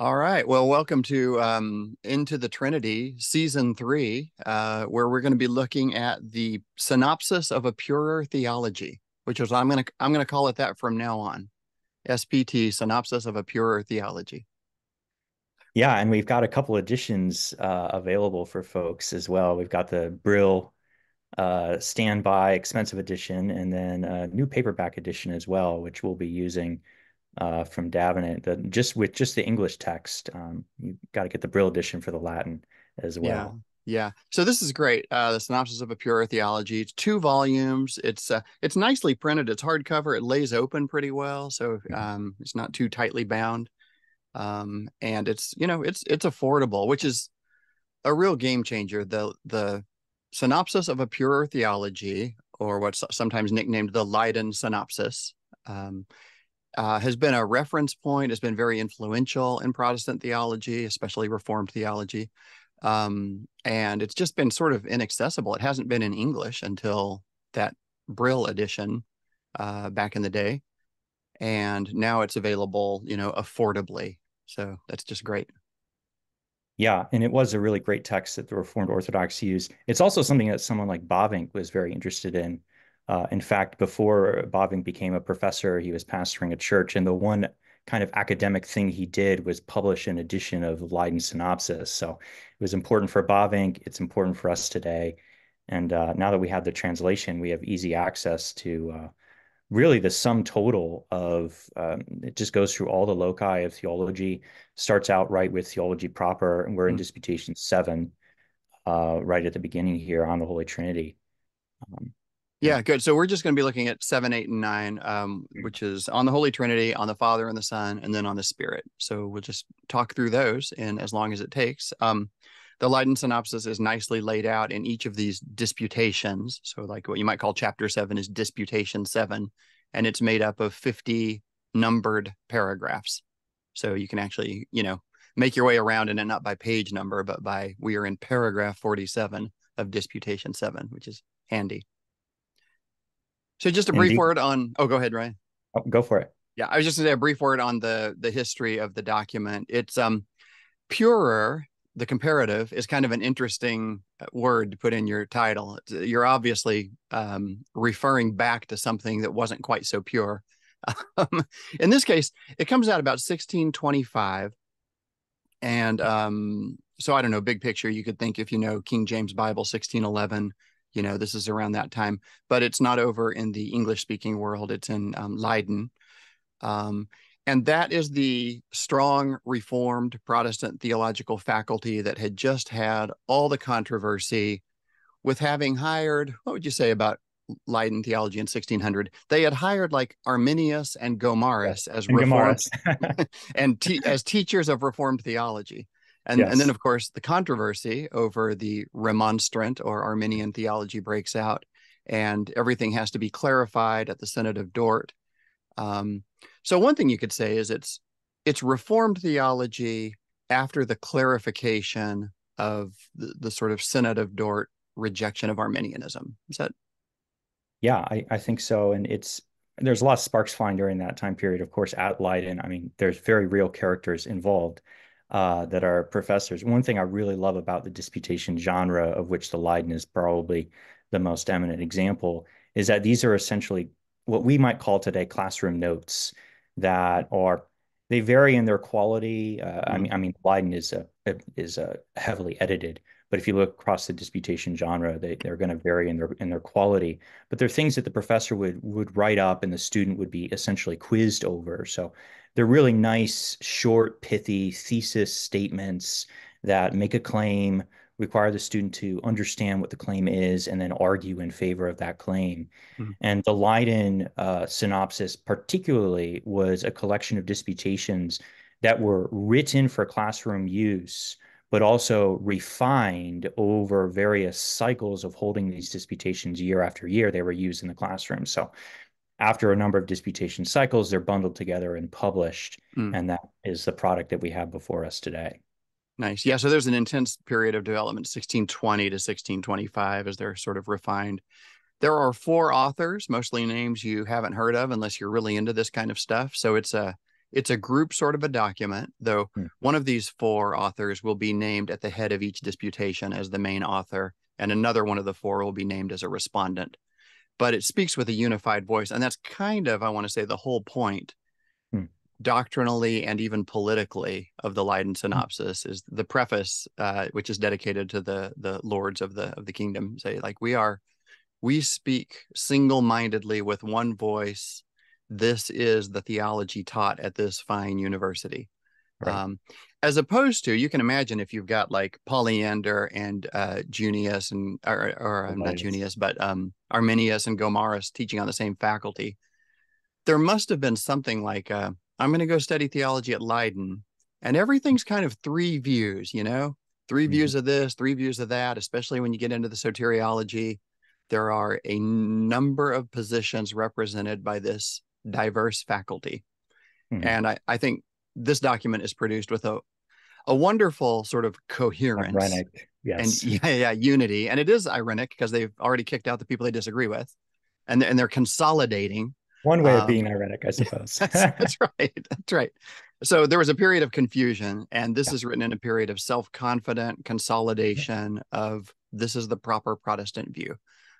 All right. Well, welcome to um, Into the Trinity, season three, uh, where we're going to be looking at the synopsis of a purer theology, which is I'm going to I'm going to call it that from now on. SPT, synopsis of a purer theology. Yeah, and we've got a couple editions uh, available for folks as well. We've got the Brill uh, standby expensive edition, and then a new paperback edition as well, which we'll be using uh, from Davenant. The, just with just the English text, um, you got to get the Brill edition for the Latin as well. Yeah. Yeah. So this is great. Uh, the synopsis of a pure theology. It's two volumes. It's uh, it's nicely printed. It's hardcover. It lays open pretty well, so um, it's not too tightly bound. Um, and it's you know it's it's affordable, which is a real game changer. The the synopsis of a pure theology, or what's sometimes nicknamed the Leiden synopsis. Um, uh, has been a reference point, has been very influential in Protestant theology, especially Reformed theology. Um, and it's just been sort of inaccessible. It hasn't been in English until that Brill edition uh, back in the day. And now it's available, you know, affordably. So that's just great. Yeah, and it was a really great text that the Reformed Orthodox used. It's also something that someone like Bavinck was very interested in. Uh, in fact, before Bavinck became a professor, he was pastoring a church, and the one kind of academic thing he did was publish an edition of Leiden Synopsis. So it was important for Bavinck. It's important for us today. And uh, now that we have the translation, we have easy access to uh, really the sum total of um, it just goes through all the loci of theology, starts out right with theology proper, and we're in mm-hmm. Disputation 7 uh, right at the beginning here on the Holy Trinity. Um, yeah, good. So we're just going to be looking at seven, eight, and nine, um, mm. which is on the Holy Trinity, on the Father and the Son, and then on the Spirit. So we'll just talk through those in as long as it takes. Um, the Leiden synopsis is nicely laid out in each of these disputations. So, like what you might call chapter seven is disputation seven, and it's made up of 50 numbered paragraphs. So you can actually, you know, make your way around in it, not by page number, but by we are in paragraph 47 of disputation seven, which is handy. So just a brief Indeed. word on. Oh, go ahead, Ryan. Oh, go for it. Yeah, I was just going to say a brief word on the the history of the document. It's um purer. The comparative is kind of an interesting uh, word to put in your title. You're obviously um, referring back to something that wasn't quite so pure. Um, in this case, it comes out about 1625, and um, so I don't know. Big picture, you could think if you know King James Bible 1611 you know this is around that time but it's not over in the english speaking world it's in um, leiden. Um, and that is the strong reformed protestant theological faculty that had just had all the controversy with having hired what would you say about leiden theology in 1600 they had hired like arminius and gomarus as and reformed and te- as teachers of reformed theology and, yes. and then, of course, the controversy over the remonstrant or Arminian theology breaks out, and everything has to be clarified at the Synod of Dort. Um, so, one thing you could say is it's it's Reformed theology after the clarification of the, the sort of Synod of Dort rejection of Arminianism. Is that? Yeah, I, I think so. And it's there's a lot of sparks flying during that time period. Of course, at Leiden, I mean, there's very real characters involved uh, that are professors. One thing I really love about the disputation genre, of which the Leiden is probably the most eminent example, is that these are essentially what we might call today classroom notes that are they vary in their quality. Uh, mm-hmm. I mean, I mean, Leiden is a is a heavily edited, but if you look across the disputation genre, they, they're going to vary in their in their quality. But they're things that the professor would would write up and the student would be essentially quizzed over. So they're really nice, short, pithy thesis statements that make a claim, require the student to understand what the claim is, and then argue in favor of that claim. Mm-hmm. And the Leiden uh, synopsis, particularly, was a collection of disputations that were written for classroom use, but also refined over various cycles of holding these disputations year after year. They were used in the classroom. So after a number of disputation cycles, they're bundled together and published. Mm. And that is the product that we have before us today. Nice. Yeah. So there's an intense period of development, 1620 to 1625, as they're sort of refined. There are four authors, mostly names you haven't heard of unless you're really into this kind of stuff. So it's a it's a group sort of a document, though Hmm. one of these four authors will be named at the head of each disputation as the main author, and another one of the four will be named as a respondent. But it speaks with a unified voice, and that's kind of, I want to say, the whole point Hmm. doctrinally and even politically of the Leiden synopsis is the preface, uh, which is dedicated to the the lords of the of the kingdom. Say like we are, we speak single mindedly with one voice. This is the theology taught at this fine university. Right. Um, as opposed to, you can imagine if you've got like Polyander and uh, Junius and or, or uh, not Junius, but um, Arminius and Gomarus teaching on the same faculty. There must have been something like, uh, I'm going to go study theology at Leiden, and everything's kind of three views, you know, 3 Mhm. views of this, three views of that. Especially when you get into the soteriology, there are a number of positions represented by this diverse faculty. Mhm. And I, I think this document is produced with a a wonderful sort of coherence Ironic. and yeah, yeah, unity. And it is ironic because they've already kicked out the people they disagree with, and and they're consolidating. One way of um, being ironic, I suppose. That's, that's right. That's right. So there was a period of confusion, and this is written in a period of self-confident consolidation of this is the proper Protestant view.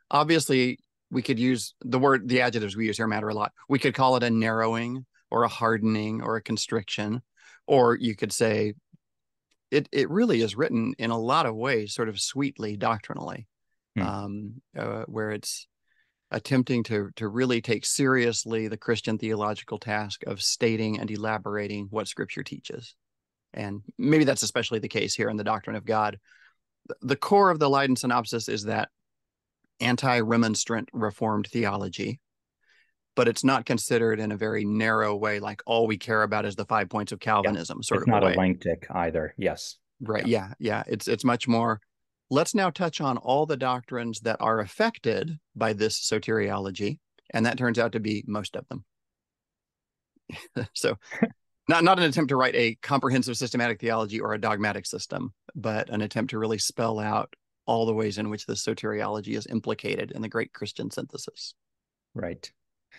Obviously, we could use the word, the adjectives we use here matter a lot. We could call it a narrowing or a hardening or a constriction, or you could say it it really is written in a lot of ways, sort of sweetly doctrinally, Hmm. um, uh, where it's attempting to to really take seriously the Christian theological task of stating and elaborating what Scripture teaches, and maybe that's especially the case here in the doctrine of God. The- The core of the Leiden synopsis is that anti-remonstrant Reformed theology, but it's not considered in a very narrow way, like all we care about is the five points of Calvinism, sort it's of not a way. Langtic either. Yes. Right. Yeah. yeah. It's it's much more. Let's now touch on all the doctrines that are affected by this soteriology, and that turns out to be most of them. so, not not an attempt to write a comprehensive systematic theology or a dogmatic system, but an attempt to really spell out all the ways in which this soteriology is implicated in the great Christian synthesis. Right.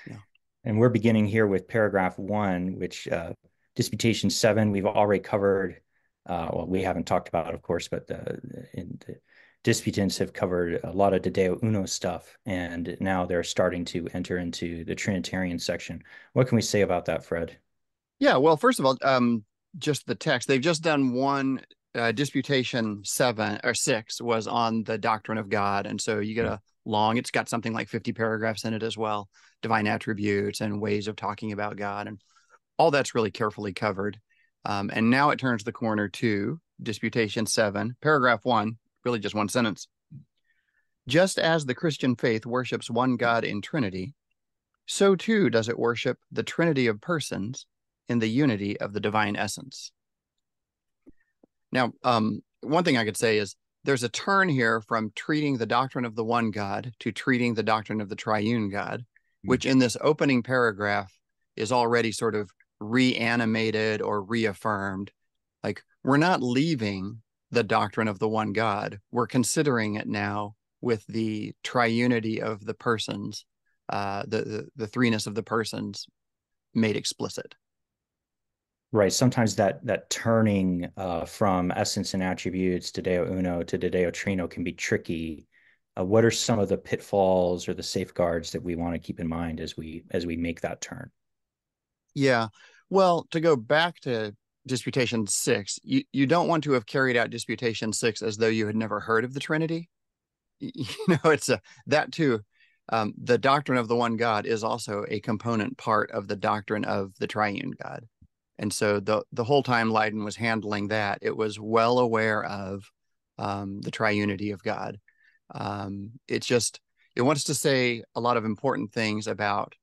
Yeah. And we're beginning here with paragraph one, which uh, disputation seven, we've already covered. Uh, well, we haven't talked about, it, of course, but the, in the disputants have covered a lot of De Deo Uno stuff, and now they're starting to enter into the Trinitarian section. What can we say about that, Fred? Yeah, well, first of all, um, just the text. They've just done one uh, disputation seven or six was on the doctrine of God, and so you get a long. It's got something like fifty paragraphs in it as well, divine attributes and ways of talking about God, and all that's really carefully covered. Um, and now it turns the corner to disputation seven, paragraph one, really just one sentence. Just as the Christian faith worships one God in Trinity, so too does it worship the Trinity of persons in the unity of the divine essence. Now, um, one thing I could say is there's a turn here from treating the doctrine of the one God to treating the doctrine of the triune God, which in this opening paragraph is already sort of reanimated or reaffirmed. Like we're not leaving the doctrine of the one God, we're considering it now with the triunity of the persons, uh, the, the the threeness of the persons made explicit. Right. Sometimes that that turning uh, from essence and attributes to Deo Uno to De Deo Trino can be tricky. Uh, what are some of the pitfalls or the safeguards that we want to keep in mind as we as we make that turn? Yeah. Well, to go back to disputation six, you, you don't want to have carried out disputation six as though you had never heard of the Trinity. You know, it's a that too. Um, the doctrine of the one God is also a component part of the doctrine of the triune God. And so the the whole time Leiden was handling that, it was well aware of um, the triunity of God. Um, it's just it wants to say a lot of important things about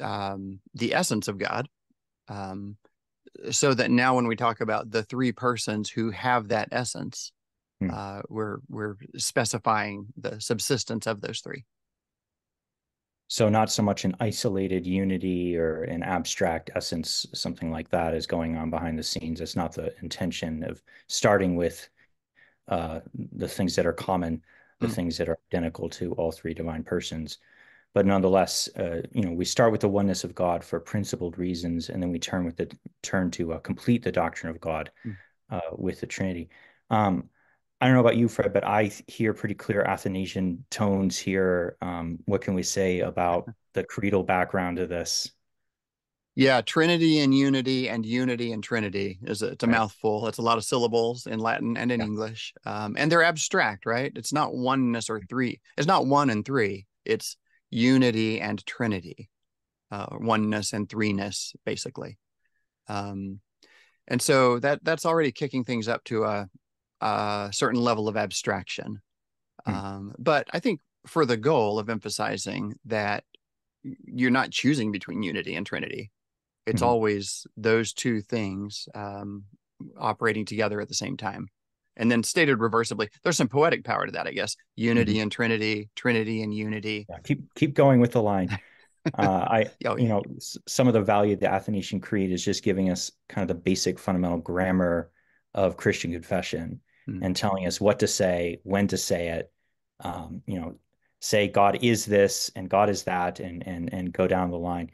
um, the essence of God, um, so that now when we talk about the three persons who have that essence, Hmm. uh, we're we're specifying the subsistence of those three. So not so much an isolated unity or an abstract essence, something like that is going on behind the scenes. It's not the intention of starting with uh, the things that are common, the Mm. things that are identical to all three divine persons. but nonetheless, uh, you know, we start with the oneness of God for principled reasons, and then we turn with the turn to uh, complete the doctrine of God mm. uh, with the Trinity. Um, I don't know about you, Fred, but I hear pretty clear Athanasian tones here. Um, what can we say about the creedal background of this? Yeah, Trinity and unity and unity and Trinity is a, it's a right. mouthful. It's a lot of syllables in Latin and in yeah. English, um, and they're abstract, right? It's not oneness or three. It's not one and three. It's unity and Trinity, uh, oneness and threeness, basically. Um, and so that that's already kicking things up to a, a certain level of abstraction. Hmm. Um, but I think for the goal of emphasizing that you're not choosing between unity and Trinity it's mm-hmm. always those two things um, operating together at the same time. And then stated reversibly, there's some poetic power to that, I guess. Unity mm-hmm. and Trinity, Trinity and Unity. Yeah, keep keep going with the line. Uh, I, oh, you know, some of the value of the Athanasian Creed is just giving us kind of the basic fundamental grammar of Christian confession mm-hmm. and telling us what to say, when to say it. Um, you know, say God is this and God is that, and and and go down the line.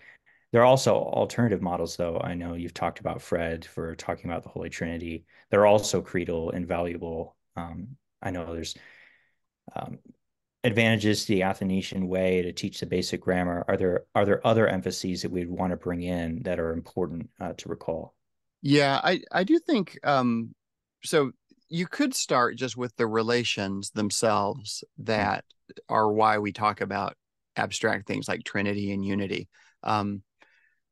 There are also alternative models, though. I know you've talked about Fred for talking about the Holy Trinity. They're also creedal and valuable. Um, I know there's um, advantages to the Athanasian way to teach the basic grammar. Are there are there other emphases that we'd want to bring in that are important uh, to recall? Yeah, I I do think um, so. You could start just with the relations themselves that mm-hmm. are why we talk about abstract things like Trinity and unity. Um,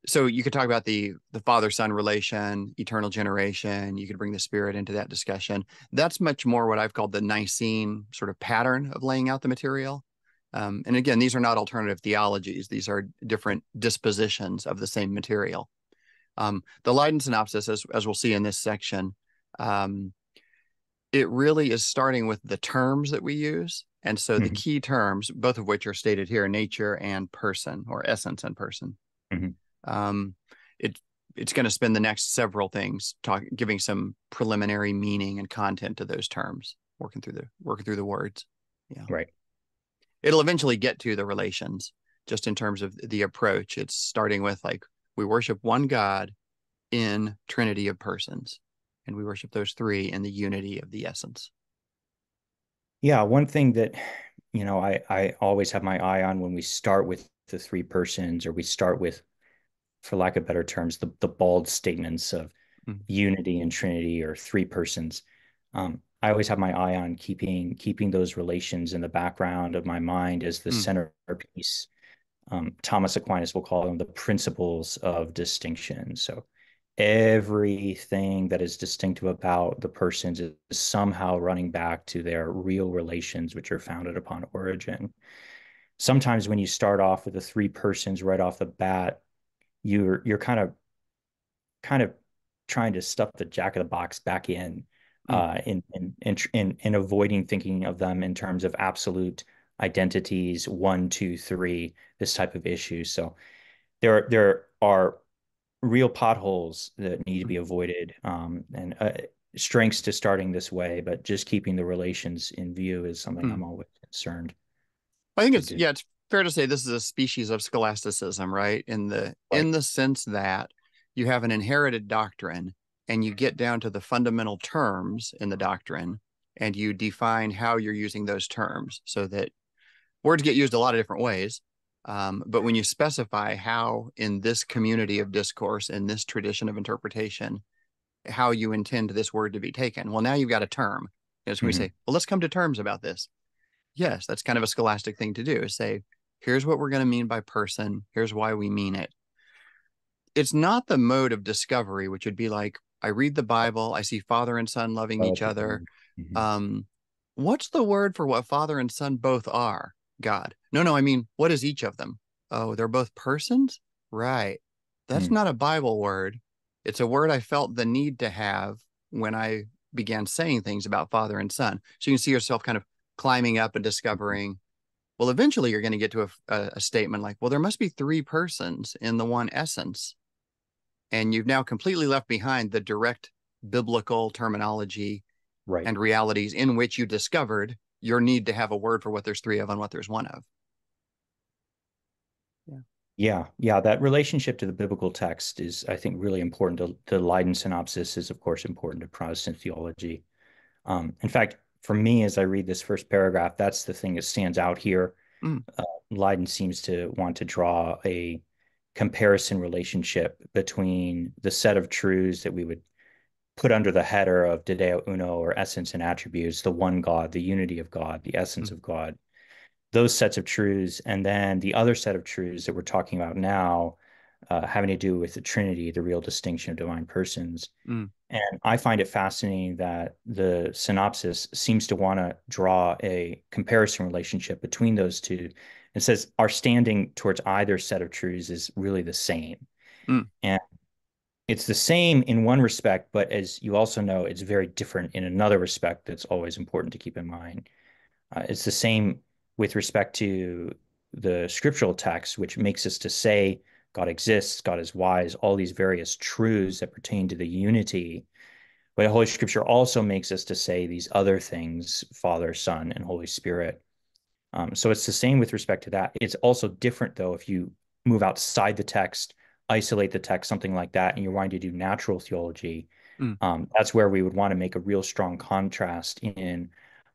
so you could talk about the the father son relation eternal generation you could bring the spirit into that discussion that's much more what i've called the nicene sort of pattern of laying out the material um, and again these are not alternative theologies these are different dispositions of the same material um, the leiden synopsis as, as we'll see in this section um, it really is starting with the terms that we use and so mm-hmm. the key terms both of which are stated here nature and person or essence and person mm-hmm um, it it's going to spend the next several things talking, giving some preliminary meaning and content to those terms, working through the working through the words. Yeah, right. It'll eventually get to the relations, just in terms of the approach. It's starting with like we worship one God in Trinity of persons, and we worship those three in the unity of the essence. Yeah, one thing that you know I I always have my eye on when we start with the three persons or we start with for lack of better terms, the, the bald statements of mm. unity and Trinity or three persons. Um, I always have my eye on keeping keeping those relations in the background of my mind as the mm. centerpiece. Um, Thomas Aquinas will call them the principles of distinction. So everything that is distinctive about the persons is somehow running back to their real relations, which are founded upon origin. Sometimes when you start off with the three persons right off the bat, you're you're kind of kind of trying to stuff the jack of the box back in mm. uh, in, in, in in in avoiding thinking of them in terms of absolute identities one two three this type of issue so there there are real potholes that need to be avoided um, and uh, strengths to starting this way but just keeping the relations in view is something mm. i'm always concerned i think it's yeah it's fair to say this is a species of scholasticism, right? In the right. in the sense that you have an inherited doctrine and you get down to the fundamental terms in the doctrine and you define how you're using those terms so that words get used a lot of different ways. Um, but when you specify how in this community of discourse, in this tradition of interpretation, how you intend this word to be taken, well, now you've got a term. So mm-hmm. we say, well, let's come to terms about this. Yes, that's kind of a scholastic thing to do. Is say, Here's what we're going to mean by person. Here's why we mean it. It's not the mode of discovery, which would be like, I read the Bible, I see father and son loving each other. Mm-hmm. Um, what's the word for what father and son both are? God. No, no, I mean, what is each of them? Oh, they're both persons? Right. That's mm. not a Bible word. It's a word I felt the need to have when I began saying things about father and son. So you can see yourself kind of climbing up and discovering well eventually you're going to get to a, a, a, statement like well there must be three persons in the one essence and you've now completely left behind the direct biblical terminology right. and realities in which you discovered your need to have a word for what there's three of and what there's one of Yeah, yeah, Yeah. that relationship to the biblical text is, I think, really important. To, the Leiden synopsis is, of course, important to Protestant theology. Um, in fact, for me, as I read this first paragraph, that's the thing that stands out here. Mm. Uh, Leiden seems to want to draw a comparison relationship between the set of truths that we would put under the header of De Deo Uno or essence and attributes, the one God, the unity of God, the essence mm. of God, those sets of truths, and then the other set of truths that we're talking about now, uh, having to do with the Trinity, the real distinction of divine persons. Mm. And I find it fascinating that the synopsis seems to want to draw a comparison relationship between those two. and says our standing towards either set of truths is really the same. Mm. And it's the same in one respect, but as you also know, it's very different in another respect that's always important to keep in mind. Uh, it's the same with respect to the scriptural text, which makes us to say God exists, God is wise, all these various truths that pertain to the unity. But Holy Scripture also makes us to say these other things, Father, Son, and Holy Spirit. Um, so it's the same with respect to that. It's also different, though, if you move outside the text, isolate the text, something like that, and you're wanting to do natural theology. Mm. Um, that's where we would want to make a real strong contrast in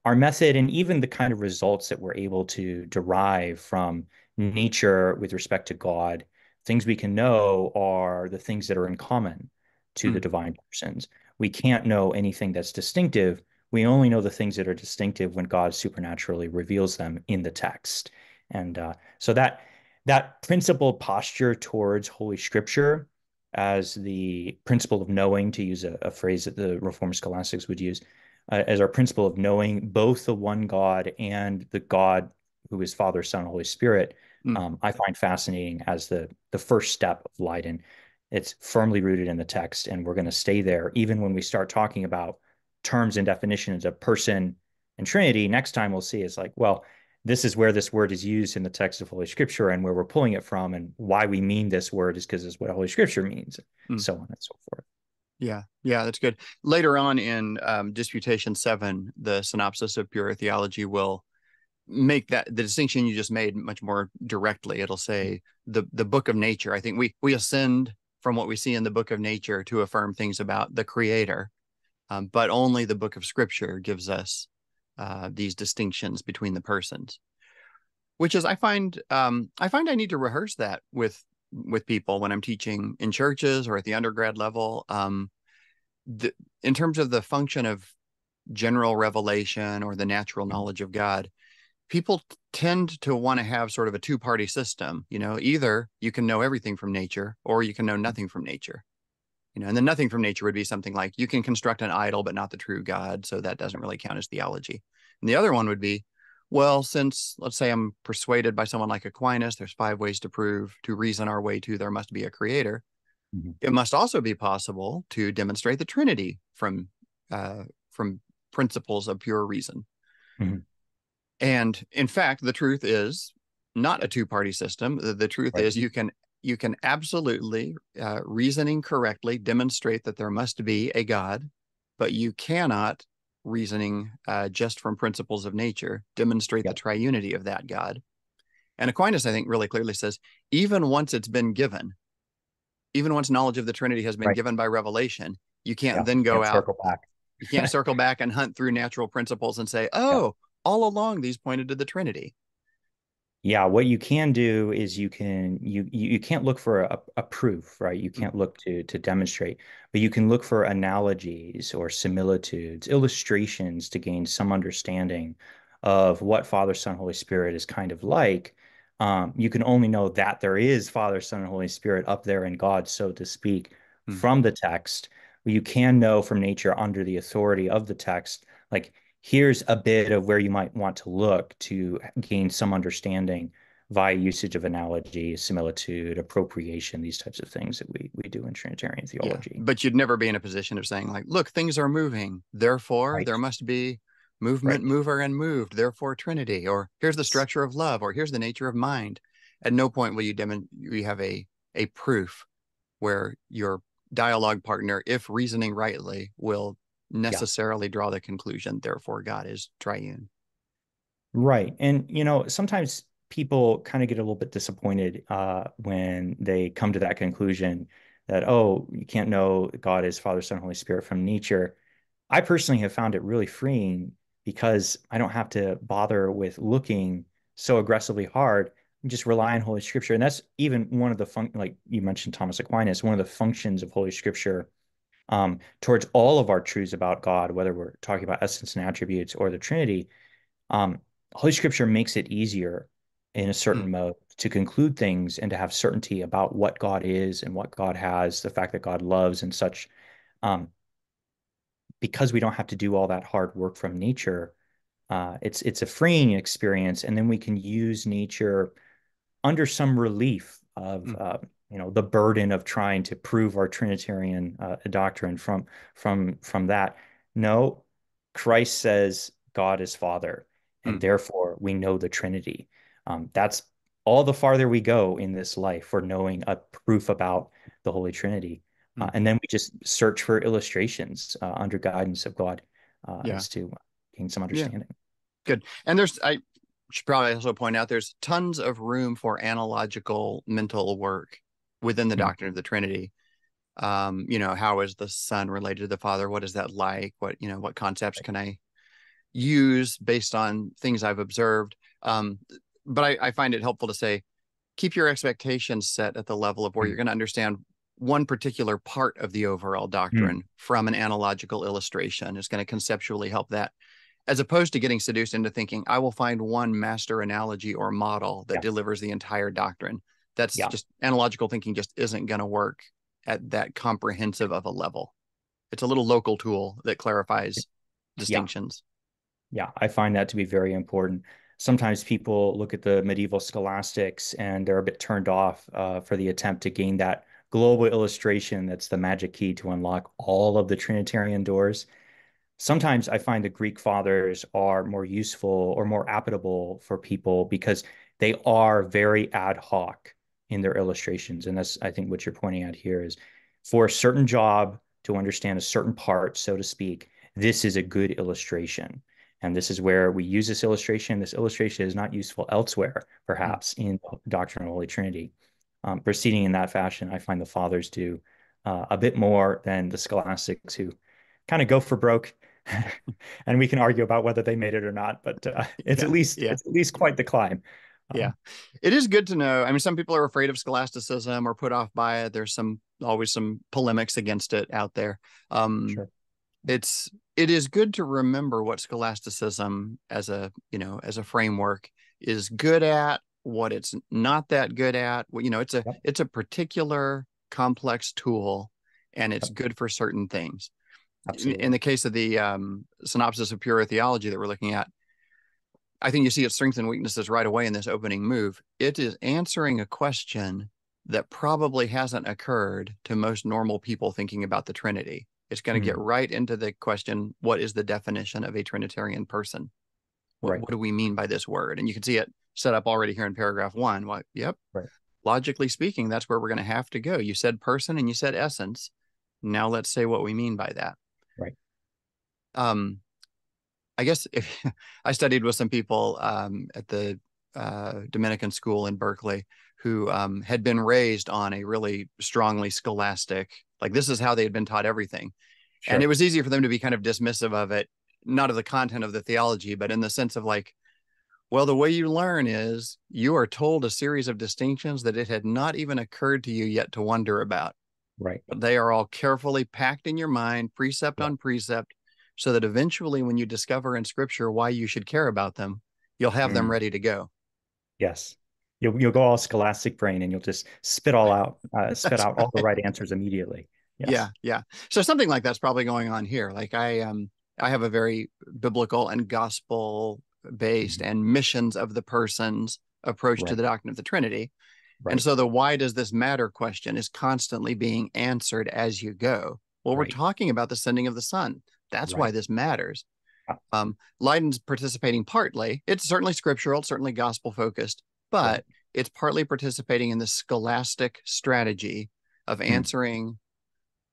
our method and even the kind of results that we're able to derive from nature with respect to God, things we can know are the things that are in common to mm. the divine persons. We can't know anything that's distinctive. We only know the things that are distinctive when God supernaturally reveals them in the text. And uh, so that that principled posture towards Holy Scripture as the principle of knowing, to use a, a phrase that the Reformed scholastics would use, uh, as our principle of knowing both the one God and the God who is Father, Son, Holy Spirit, mm. um, I find fascinating as the the first step of Leiden. It's firmly rooted in the text, and we're going to stay there even when we start talking about terms and definitions of person and Trinity. Next time we'll see is like, well, this is where this word is used in the text of Holy Scripture and where we're pulling it from, and why we mean this word is because it's what Holy Scripture means, mm. so on and so forth. Yeah, yeah, that's good. Later on in um, Disputation Seven, the synopsis of pure theology will make that the distinction you just made much more directly. It'll say the the book of nature. I think we we ascend from what we see in the book of nature to affirm things about the Creator, um, but only the book of Scripture gives us uh, these distinctions between the persons. Which is, I find, um, I find I need to rehearse that with with people when I'm teaching in churches or at the undergrad level. Um, the, in terms of the function of general revelation or the natural mm-hmm. knowledge of God, people tend to want to have sort of a two party system. You know, either you can know everything from nature or you can know mm-hmm. nothing from nature. You know, and then nothing from nature would be something like you can construct an idol, but not the true God. So that doesn't really count as theology. And the other one would be well, since let's say I'm persuaded by someone like Aquinas, there's five ways to prove, to reason our way to there must be a creator. Mm-hmm. It must also be possible to demonstrate the Trinity from uh, from principles of pure reason. Mm-hmm. And in fact, the truth is not a two-party system. The, the truth right. is you can you can absolutely uh, reasoning correctly demonstrate that there must be a God, but you cannot reasoning uh, just from principles of nature demonstrate yep. the triunity of that God. And Aquinas, I think, really clearly says even once it's been given, even once knowledge of the Trinity has been right. given by revelation, you can't yeah, then go can't out. Circle back. you can't circle back and hunt through natural principles and say, "Oh, yeah. all along these pointed to the Trinity." Yeah what you can do is you can you you can't look for a, a proof right? You can't look to to demonstrate but you can look for analogies or similitudes illustrations to gain some understanding of what father son holy spirit is kind of like. Um, you can only know that there is father son and holy spirit up there in god so to speak mm-hmm. from the text. You can know from nature under the authority of the text like here's a bit of where you might want to look to gain some understanding via usage of analogy, similitude, appropriation, these types of things that we we do in Trinitarian theology. Yeah, but you'd never be in a position of saying like, look, things are moving, therefore right. there must be movement, right. mover, and moved, therefore Trinity, or here's the structure of love, or here's the nature of mind. At no point will you demonstrate you have a a proof where your dialogue partner, if reasoning rightly, will necessarily yeah. draw the conclusion, therefore God is triune. Right. And, you know, sometimes people kind of get a little bit disappointed uh, when they come to that conclusion that, oh, you can't know God is Father, Son, Holy Spirit from nature. I personally have found it really freeing because I don't have to bother with looking so aggressively hard. Just rely on Holy Scripture. And that's even one of the fun, like you mentioned Thomas Aquinas, one of the functions of Holy Scripture um, towards all of our truths about God, whether we're talking about essence and attributes or the Trinity. Um, Holy Scripture makes it easier in a certain mm. mode to conclude things and to have certainty about what God is and what God has, the fact that God loves and such. Um, because we don't have to do all that hard work from nature, uh, it's it's a freeing experience, and then we can use nature under some relief of mm. uh, you know the burden of trying to prove our Trinitarian uh, doctrine from from from that. No, Christ says God is Father, and mm. therefore we know the Trinity. Um, that's all the farther we go in this life for knowing a proof about the Holy Trinity. Uh, hmm. and then we just search for illustrations uh, under guidance of God uh, yeah. as to gain some understanding. Yeah. Good. And there's, I should probably also point out, there's tons of room for analogical mental work within the mm-hmm. doctrine of the Trinity. Um, you know, how is the Son related to the Father? What is that like? What, you know, what concepts can I use based on things I've observed? Um, but I, I find it helpful to say keep your expectations set at the level of where mm. you're going to understand one particular part of the overall doctrine mm. from an analogical illustration is going to conceptually help that as opposed to getting seduced into thinking i will find one master analogy or model that yeah. delivers the entire doctrine that's yeah. just analogical thinking just isn't going to work at that comprehensive of a level. It's a little local tool that clarifies distinctions yeah, yeah i find that to be very important. Sometimes people look at the medieval scholastics and they're a bit turned off uh, for the attempt to gain that global illustration that's the magic key to unlock all of the Trinitarian doors. Sometimes I find the Greek fathers are more useful or more applicable for people because they are very ad hoc in their illustrations. And that's, I think, what you're pointing out here is for a certain job to understand a certain part, so to speak, this is a good illustration. And this is where we use this illustration. This illustration is not useful elsewhere, perhaps mm-hmm. in Doctrine of Holy Trinity. Um, proceeding in that fashion, I find the fathers do uh, a bit more than the scholastics who kind of go for broke. and we can argue about whether they made it or not, but uh, it's yeah, at least yeah. it's at least quite the climb. Um, yeah, it is good to know. I mean, some people are afraid of scholasticism or put off by it. There's some always some polemics against it out there. Um, sure it's it is good to remember what scholasticism as a you know as a framework is good at what it's not that good at you know it's a yep. it's a particular complex tool and it's good for certain things in, in, the case of the um, synopsis of pure theology that we're looking at i think you see its strengths and weaknesses right away in this opening move it is answering a question that probably hasn't occurred to most normal people thinking about the trinity it's going to mm-hmm. get right into the question what is the definition of a Trinitarian person? What, right. what do we mean by this word? And you can see it set up already here in paragraph one. What, yep. Right. Logically speaking, that's where we're going to have to go. You said person and you said essence. Now let's say what we mean by that. Right. Um, I guess if I studied with some people um, at the uh, Dominican school in Berkeley who um, had been raised on a really strongly scholastic like this is how they had been taught everything. Sure. And it was easy for them to be kind of dismissive of it, not of the content of the theology, but in the sense of like, well, the way you learn is you are told a series of distinctions that it had not even occurred to you yet to wonder about. Right. But they are all carefully packed in your mind, precept on precept, so that eventually when you discover in scripture why you should care about them, you'll have mm. them ready to go. Yes you'll you'll go all scholastic brain and you'll just spit all out uh, spit out all the right answers immediately. Yes. Yeah, yeah. So something like that's probably going on here. Like I um I have a very biblical and gospel based mm-hmm. and missions of the persons approach right. to the doctrine of the Trinity. Right. And so the why does this matter question is constantly being answered as you go. Well, right. we're talking about the sending of the Son. That's why this matters. Um, Leiden's participating partly. It's certainly scriptural, it's certainly gospel focused, but it's partly participating in the scholastic strategy of hmm. answering mm.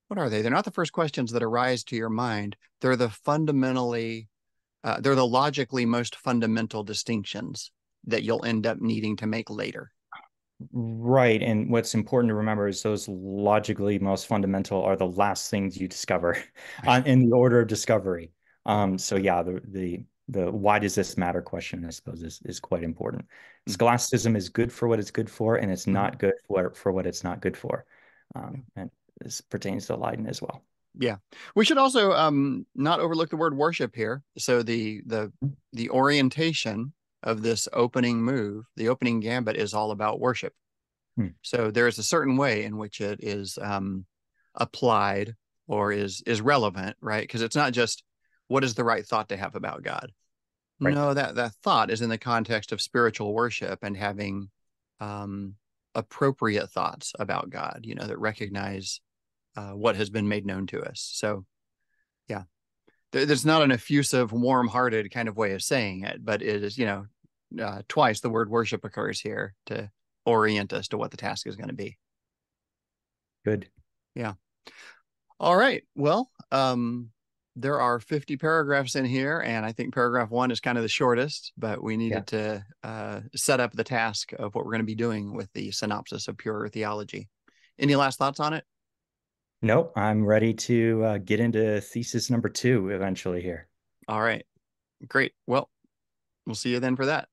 what are they? They're not the first questions that arise to your mind. They're the fundamentally, uh, they're the logically most fundamental distinctions that you'll end up needing to make later. Right. And what's important to remember is those logically most fundamental are the last things you discover on, in the order of discovery. Um, so yeah, the the the why does this matter question, I suppose, is is quite important. Mm-hmm. Scholasticism is good for what it's good for, and it's mm-hmm. not good for for what it's not good for. Um, and this pertains to Leiden as well. Yeah, we should also um, not overlook the word worship here. So the the mm-hmm. the orientation of this opening move, the opening gambit is all about worship. Hmm. So there is a certain way in which it is um, applied or is is relevant, right? Because it's not just what is the right thought to have about God. Right. No, that that thought is in the context of spiritual worship and having um, appropriate thoughts about God. You know that recognize uh, what has been made known to us. So, yeah, there's not an effusive, warm-hearted kind of way of saying it, but it is, you know, uh, twice the word worship occurs here to orient us to what the task is going to be. Good. Yeah. All right. Well, um, there are 50 paragraphs in here, and I think paragraph one is kind of the shortest, but we needed yeah. to uh, set up the task of what we're going to be doing with the synopsis of pure theology. Any last thoughts on it? Nope, I'm ready to uh, get into thesis number two eventually here. All right, great. Well, we'll see you then for that.